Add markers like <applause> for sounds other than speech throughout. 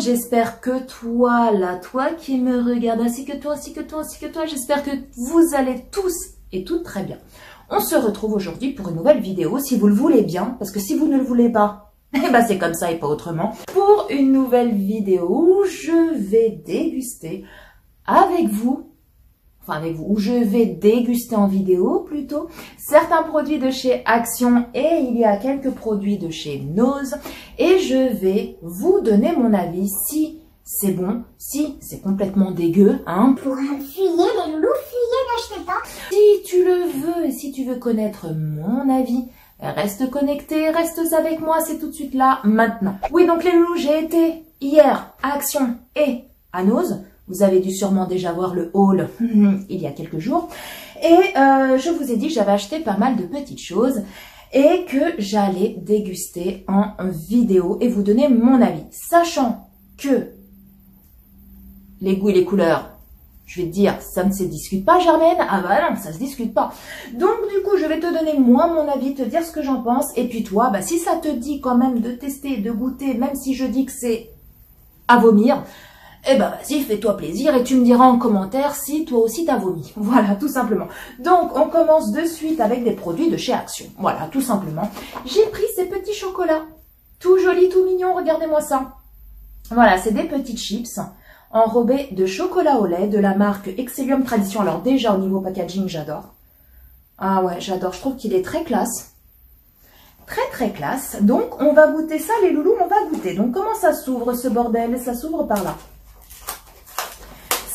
J'espère que toi, là, toi qui me regarde, ainsi que toi, ainsi que toi, ainsi que toi, j'espère que vous allez tous et toutes très bien. On se retrouve aujourd'hui pour une nouvelle vidéo, si vous le voulez bien, parce que si vous ne le voulez pas, <laughs> eh ben c'est comme ça et pas autrement. Pour une nouvelle vidéo je vais déguster avec vous enfin avec vous, où je vais déguster en vidéo plutôt, certains produits de chez Action et il y a quelques produits de chez Nose et je vais vous donner mon avis si c'est bon, si c'est complètement dégueu, hein. Pour un fuyer, les loulous, fuyer, n'achetez pas. Si tu le veux et si tu veux connaître mon avis, reste connecté, reste avec moi, c'est tout de suite là, maintenant. Oui, donc les loulous, j'ai été hier à Action et à Nose vous avez dû sûrement déjà voir le haul <laughs> il y a quelques jours. Et euh, je vous ai dit que j'avais acheté pas mal de petites choses et que j'allais déguster en vidéo et vous donner mon avis. Sachant que les goûts et les couleurs, je vais te dire, ça ne se discute pas, Germaine. Ah bah non, ça se discute pas. Donc du coup, je vais te donner moi mon avis, te dire ce que j'en pense. Et puis toi, bah, si ça te dit quand même de tester, de goûter, même si je dis que c'est à vomir, eh ben vas-y, fais-toi plaisir et tu me diras en commentaire si toi aussi t'as vomi. <laughs> Voilà, tout simplement. Donc, on commence de suite avec des produits de chez Action. Voilà, tout simplement. J'ai pris ces petits chocolats. Tout joli, tout mignon, regardez-moi ça. Voilà, c'est des petites chips enrobés de chocolat au lait de la marque Excellium Tradition. Alors déjà, au niveau packaging, j'adore. Ah ouais, j'adore. Je trouve qu'il est très classe. Très très classe. Donc, on va goûter ça, les loulous, on va goûter. Donc, comment ça s'ouvre ce bordel? Ça s'ouvre par là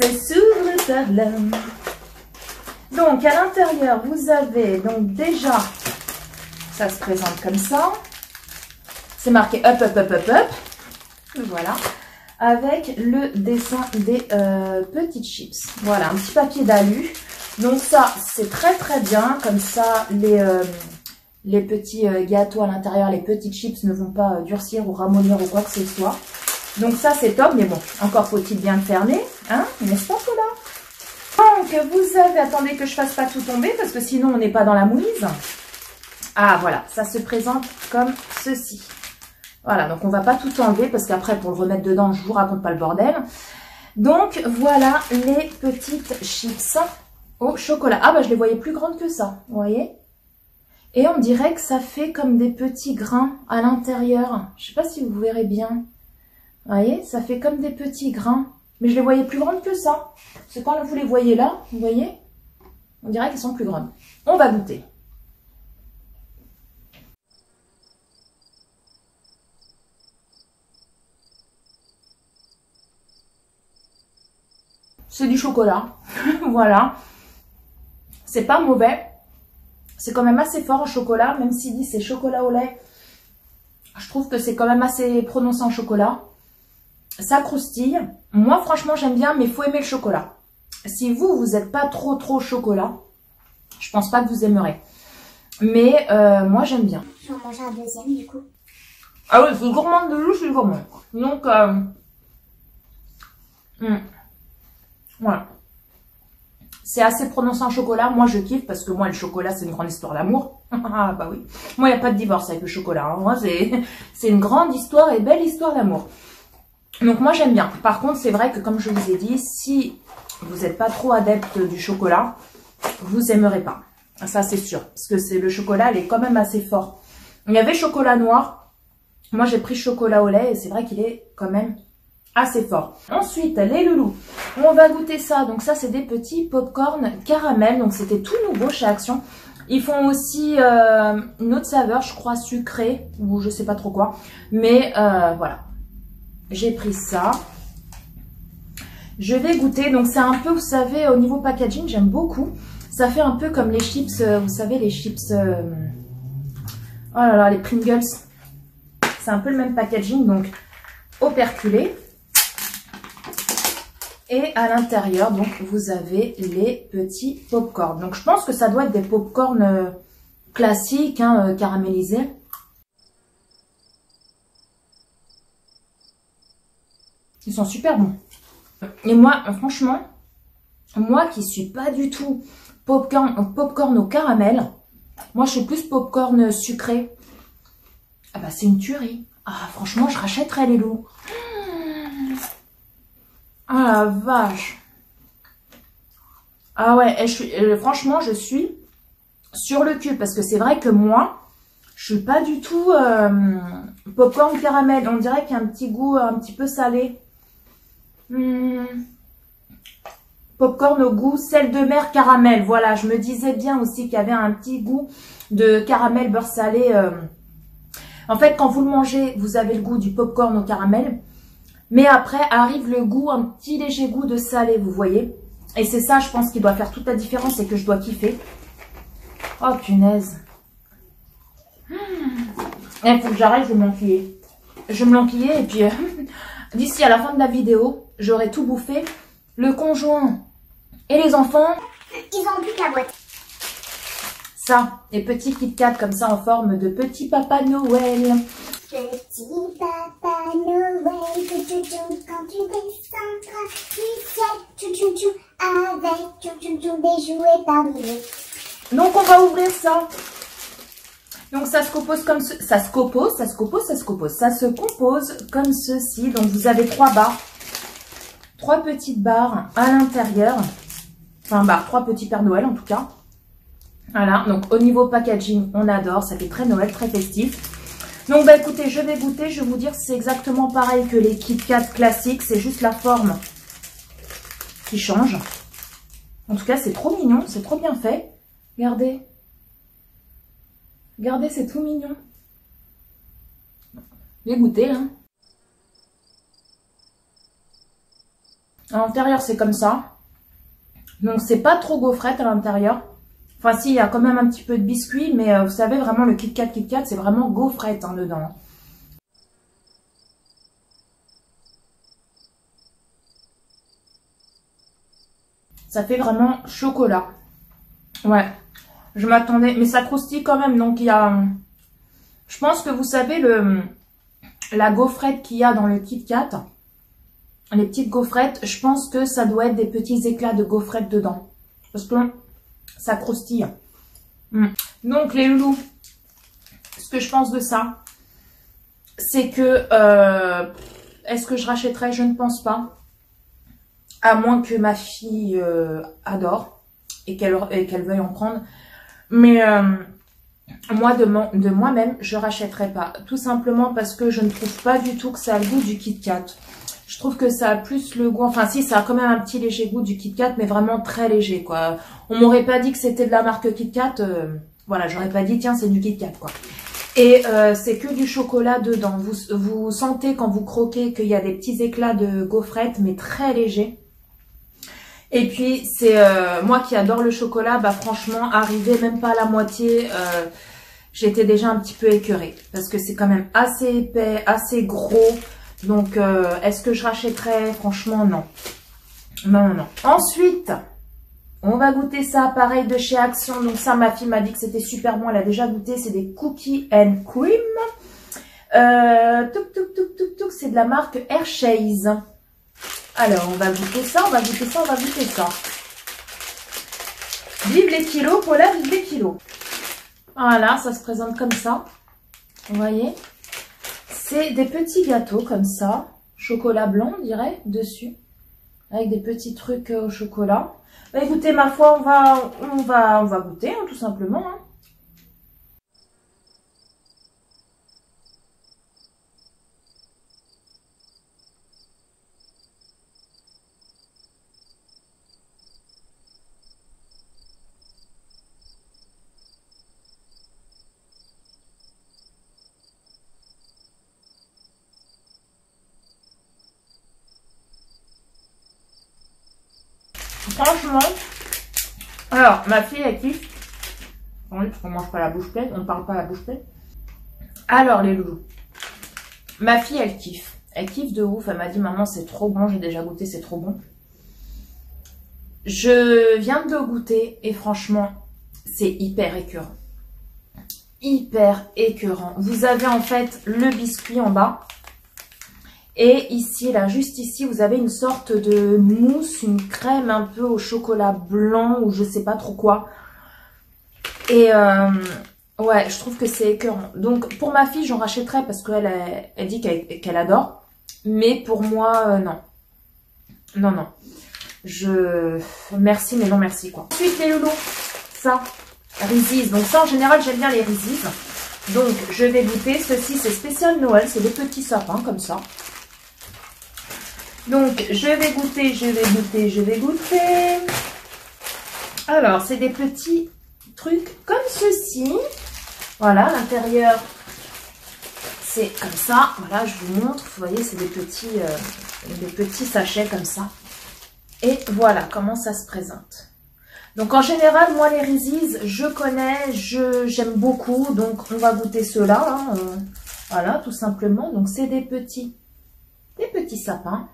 s'ouvre par là. Donc, à l'intérieur, vous avez donc déjà, ça se présente comme ça. C'est marqué up, up, up, up, up. Voilà. Avec le dessin des euh, petites chips. Voilà, un petit papier d'alu. Donc ça, c'est très très bien. Comme ça, les, euh, petits euh, gâteaux à l'intérieur, les petites chips ne vont pas durcir ou ramollir ou quoi que ce soit. Donc ça, c'est top, mais bon, encore faut-il bien le fermer, hein N'est-ce pas, là Donc, vous avez... Attendez que je fasse pas tout tomber, parce que sinon, on n'est pas dans la mouise. Ah, voilà, ça se présente comme ceci. Voilà, donc on va pas tout enlever, parce qu'après, pour le remettre dedans, je vous raconte pas le bordel. Donc, voilà les petites chips au chocolat. Ah, bah, je les voyais plus grandes que ça, vous voyez? Et on dirait que ça fait comme des petits grains à l'intérieur. Je sais pas si vous verrez bien. Vous voyez, ça fait comme des petits grains. Mais je les voyais plus grandes que ça. C'est quand vous les voyez là, vous voyez On dirait qu'elles sont plus grandes. On va goûter. C'est du chocolat. <laughs> voilà. C'est pas mauvais. C'est quand même assez fort en chocolat, même s'il dit c'est chocolat au lait. Je trouve que c'est quand même assez prononcé en chocolat ça croustille. Moi, franchement, j'aime bien, mais il faut aimer le chocolat. Si vous, vous n'êtes pas trop, trop chocolat, je pense pas que vous aimerez. Mais euh, moi, j'aime bien. Je vais en manger un deuxième, du coup. Ah oui, c'est gourmand de loup, c'est gourmand. Donc, euh, hmm. voilà. C'est assez prononcé en chocolat. Moi, je kiffe parce que moi, le chocolat, c'est une grande histoire d'amour. <laughs> ah bah oui. Moi, il n'y a pas de divorce avec le chocolat. Hein. Moi, c'est <laughs> une grande histoire et belle histoire d'amour. Donc moi j'aime bien. Par contre, c'est vrai que comme je vous ai dit, si vous n'êtes pas trop adepte du chocolat, vous aimerez pas. Ça c'est sûr. Parce que le chocolat, il est quand même assez fort. Il y avait chocolat noir. Moi j'ai pris chocolat au lait et c'est vrai qu'il est quand même assez fort. Ensuite, les loulous. On va goûter ça. Donc ça c'est des petits popcorn caramel. Donc c'était tout nouveau chez Action. Ils font aussi euh, une autre saveur, je crois sucrée ou je sais pas trop quoi. Mais euh, voilà, j'ai pris ça. Je vais goûter. Donc, c'est un peu, vous savez, au niveau packaging, j'aime beaucoup. Ça fait un peu comme les chips, euh, vous savez, les chips... Euh, oh là là, les Pringles. C'est un peu le même packaging, donc operculé. Et à l'intérieur, donc, vous avez les petits pop-corn. Donc, je pense que ça doit être des pop-corn euh, classiques, hein, caramélisés. Ils sont super bons. Et moi, franchement, moi qui suis pas du tout popcorn, popcorn au caramel, moi je suis plus popcorn sucré. Ah bah c'est une tuerie. Ah franchement, je rachèterais les loups. Ah la vache. Ah ouais, franchement, je suis sur le cul parce que c'est vrai que moi, je suis pas du tout euh, popcorn caramel. On dirait qu'il y a un petit goût un petit peu salé. Hmm. Popcorn au goût sel de mer caramel. Voilà, je me disais bien aussi qu'il y avait un petit goût de caramel beurre salé. euh. En fait, quand vous le mangez, vous avez le goût du popcorn au caramel. Mais après arrive le goût, un petit léger goût de salé, vous voyez. Et c'est ça, je pense, qui doit faire toute la différence et que je dois kiffer. Oh, punaise. Il faut que j'arrête de me l'enquiller. Je vais me l'enquiller et puis euh, <laughs> d'ici à la fin de la vidéo, j'aurai tout bouffé. Le conjoint et les enfants, Ils ont plus qu'à boîte. ça, les petits Kit Kat comme ça en forme de petit papa Noël. Petit papa Noël, quand tu descendras du ciel, tchou tchou tchou, avec tchou tchou tchou des jouets parmi les. Donc on va ouvrir ça. Donc ça se compose comme ce... ça se compose, ça se compose, ça se compose, ça se compose comme ceci. Donc vous avez trois barres, trois petites barres à l'intérieur, enfin barres, trois petits Pères Noël en tout cas. Voilà. Donc au niveau packaging, on adore, ça fait très Noël, très festif. Donc bah écoutez, je vais goûter, je vais vous dire c'est exactement pareil que les Kit Kat classiques, c'est juste la forme qui change. En tout cas, c'est trop mignon, c'est trop bien fait. Regardez. Regardez, c'est tout mignon. Je vais goûter, hein. À l'intérieur, c'est comme ça. Donc, c'est pas trop gaufrette à l'intérieur. Enfin, si, il y a quand même un petit peu de biscuit, mais euh, vous savez, vraiment, le Kit Kat Kit Kat, c'est vraiment gaufrette hein, dedans. Ça fait vraiment chocolat. Ouais. Je m'attendais, mais ça croustille quand même. Donc il y a, je pense que vous savez le la gaufrette qu'il y a dans le Kit Kat, les petites gaufrettes. Je pense que ça doit être des petits éclats de gaufrettes dedans, parce que ça croustille. Mm. Donc les loulous, ce que je pense de ça, c'est que euh, est-ce que je rachèterais Je ne pense pas, à moins que ma fille euh, adore et qu'elle veuille en prendre. Mais euh, moi, de moi-même, je rachèterai pas. Tout simplement parce que je ne trouve pas du tout que ça a le goût du Kit Kat. Je trouve que ça a plus le goût... Enfin, si, ça a quand même un petit léger goût du Kit Kat, mais vraiment très léger, quoi. On m'aurait pas dit que c'était de la marque Kit Kat. euh, voilà, j'aurais pas dit, tiens, c'est du Kit Kat, quoi. Et euh, c'est que du chocolat dedans. Vous, vous sentez quand vous croquez qu'il y a des petits éclats de gaufrettes, mais très légers. Et puis, c'est euh, moi qui adore le chocolat, bah franchement, arrivé même pas à la moitié, euh, j'étais déjà un petit peu écœurée. Parce que c'est quand même assez épais, assez gros. Donc, euh, est-ce que je rachèterais Franchement, non. Non, non, non. Ensuite, on va goûter ça, pareil, de chez Action. Donc ça, ma fille m'a dit que c'était super bon. Elle a déjà goûté. C'est des cookies and cream. Euh, touk, touk, touk, touk. C'est de la marque Hershey's. Alors, on va goûter ça, on va goûter ça, on va goûter ça. Vive les kilos, Paula, vive les kilos. Voilà, ça se présente comme ça. Vous voyez? C'est des petits gâteaux comme ça. Chocolat blanc, on dirait, dessus. Avec des petits trucs euh, au chocolat. Bah écoutez, ma foi, on va, on va, on va goûter, hein, tout simplement. hein. Franchement, alors ma fille elle kiffe. Parce qu'on mange pas la bouche pleine, on parle pas la bouche pleine. Alors les loulous, ma fille elle kiffe, elle kiffe de ouf. Elle m'a dit maman c'est trop bon, j'ai déjà goûté, c'est trop bon. Je viens de goûter et franchement c'est hyper écœurant, hyper écœurant. Vous avez en fait le biscuit en bas. Et ici, là, juste ici, vous avez une sorte de mousse, une crème un peu au chocolat blanc ou je sais pas trop quoi. Et euh, ouais, je trouve que c'est écœurant. Donc, pour ma fille, j'en rachèterai parce qu'elle elle, elle dit qu'elle adore. Mais pour moi, euh, non. Non, non. Je... Merci, mais non merci, quoi. Ensuite, les loulous. Ça, Rizis. Donc ça, en général, j'aime bien les Rizis. Donc, je vais goûter. Ceci, c'est spécial Noël. C'est des petits sapins, comme ça. Donc, je vais goûter, je vais goûter, je vais goûter. Alors, c'est des petits trucs comme ceci. Voilà, l'intérieur, c'est comme ça. Voilà, je vous montre. Vous voyez, c'est des petits, euh, des petits sachets comme ça. Et voilà comment ça se présente. Donc en général, moi les Rizis, je connais, j'aime beaucoup. Donc on va goûter cela. Hein, voilà, tout simplement. Donc c'est des petits, des petits sapins.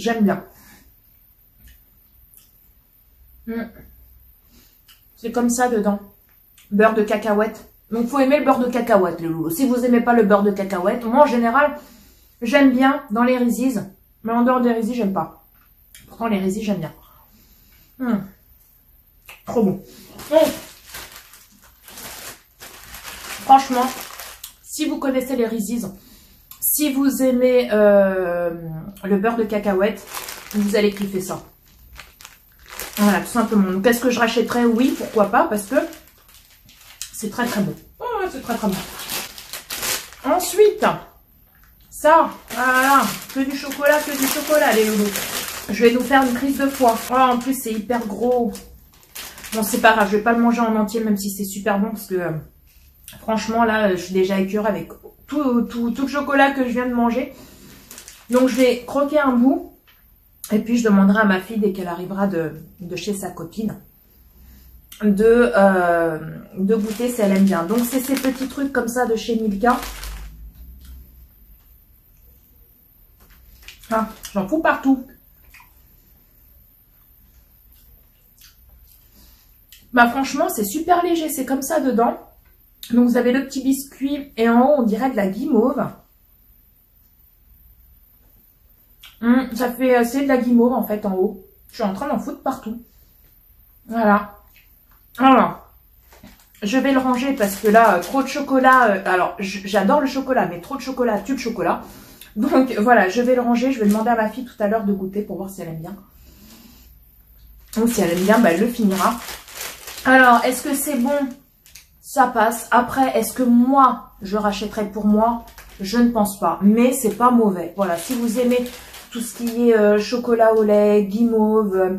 J'aime bien. Hmm. C'est comme ça dedans. Beurre de cacahuète. Donc, faut aimer le beurre de cacahuète, les loulous. Si vous aimez pas le beurre de cacahuète, moi, en général, j'aime bien dans les Rizis. Mais en dehors des Rizis, j'aime pas. Pourtant, les Rizis, j'aime bien. Hmm. Trop bon. Franchement, si vous connaissez les Rizis, si vous aimez euh, le beurre de cacahuète, vous allez kiffer ça. Voilà, tout simplement. Donc, est-ce que je rachèterais Oui, pourquoi pas, parce que c'est très très bon. Oh, c'est très très bon. Ensuite, ça, voilà, que du chocolat, que du chocolat, les loulous. Je vais nous faire une crise de foie. Oh, en plus, c'est hyper gros. Bon, c'est pas grave, je vais pas le manger en entier, même si c'est super bon, parce que, euh, franchement, là, je suis déjà écœurée avec tout, tout, tout le chocolat que je viens de manger. Donc, je vais croquer un bout. Et puis, je demanderai à ma fille, dès qu'elle arrivera de, chez sa copine, de, euh, de goûter si elle aime bien. Donc, c'est ces petits trucs comme ça de chez Milka. Ah, j'en fous partout. Bah franchement, c'est super léger. C'est comme ça dedans. Donc, vous avez le petit biscuit et en haut, on dirait de la guimauve. Hum, ça fait, c'est de la guimauve en fait en haut. Je suis en train d'en foutre partout. Voilà. Alors, je vais le ranger parce que là, euh, trop de chocolat. Euh, alors, j'adore le chocolat, mais trop de chocolat tue le chocolat. Donc voilà, je vais le ranger. Je vais demander à ma fille tout à l'heure de goûter pour voir si elle aime bien. Ou si elle aime bien, bah, elle le finira. Alors, est-ce que c'est bon Ça passe. Après, est-ce que moi, je rachèterai pour moi? Je ne pense pas. Mais c'est pas mauvais. Voilà, si vous aimez tout ce qui est euh, chocolat au lait, guimauve, euh,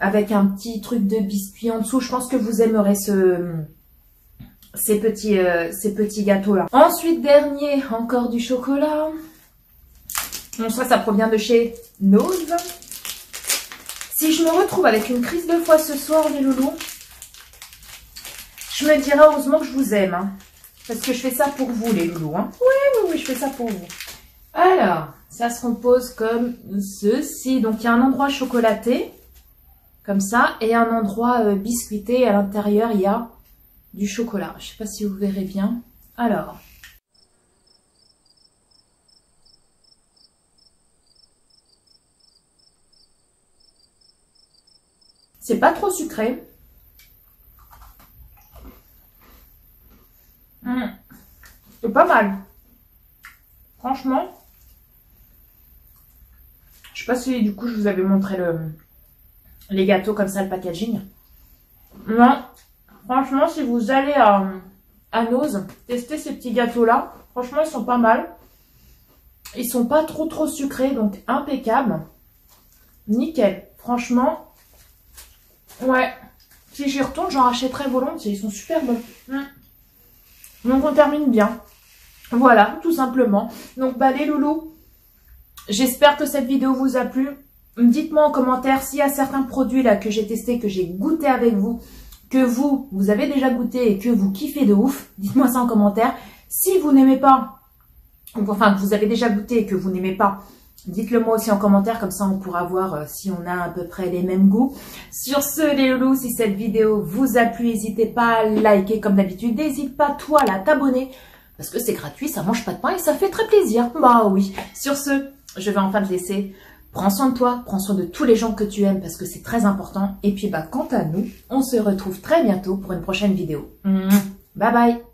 avec un petit truc de biscuit en dessous. Je pense que vous aimerez ce, ces petits, euh, ces petits gâteaux-là. Ensuite, dernier, encore du chocolat. Bon, ça, ça provient de chez Nose. Si je me retrouve avec une crise de foie ce soir, les loulous, je me dirais heureusement que je vous aime. Hein. parce que je fais ça pour vous, les loulous. Hein. Oui, oui, oui, je fais ça pour vous. Alors, ça se compose comme ceci. Donc, il y a un endroit chocolaté, comme ça, et un endroit euh, biscuité. À l'intérieur, il y a du chocolat. Je ne sais pas si vous verrez bien. Alors, c'est pas trop sucré. Mmh. C'est pas mal. Franchement, je sais pas si du coup je vous avais montré le, les gâteaux comme ça, le packaging. Non, franchement, si vous allez à, à Nose, tester ces petits gâteaux-là. Franchement, ils sont pas mal. Ils sont pas trop trop sucrés, donc impeccable. Nickel. Franchement, ouais. Si j'y retourne, j'en rachèterai volontiers. Ils sont super bons. Hmm. Donc on termine bien. Voilà, tout simplement. Donc bah les loulous, J'espère que cette vidéo vous a plu. Dites-moi en commentaire s'il y a certains produits là que j'ai testés, que j'ai goûté avec vous, que vous, vous avez déjà goûté et que vous kiffez de ouf. Dites-moi ça en commentaire. Si vous n'aimez pas, enfin que vous avez déjà goûté et que vous n'aimez pas, dites-le moi aussi en commentaire, comme ça on pourra voir euh, si on a à peu près les mêmes goûts. Sur ce les loulous, si cette vidéo vous a plu, n'hésitez pas à liker comme d'habitude. N'hésite pas toi à t'abonner, parce que c'est gratuit, ça mange pas de pain et ça fait très plaisir. Bah oui. Sur ce, je vais enfin te laisser. Prends soin de toi, prends soin de tous les gens que tu aimes parce que c'est très important. Et puis bah quant à nous, on se retrouve très bientôt pour une prochaine vidéo. Bye bye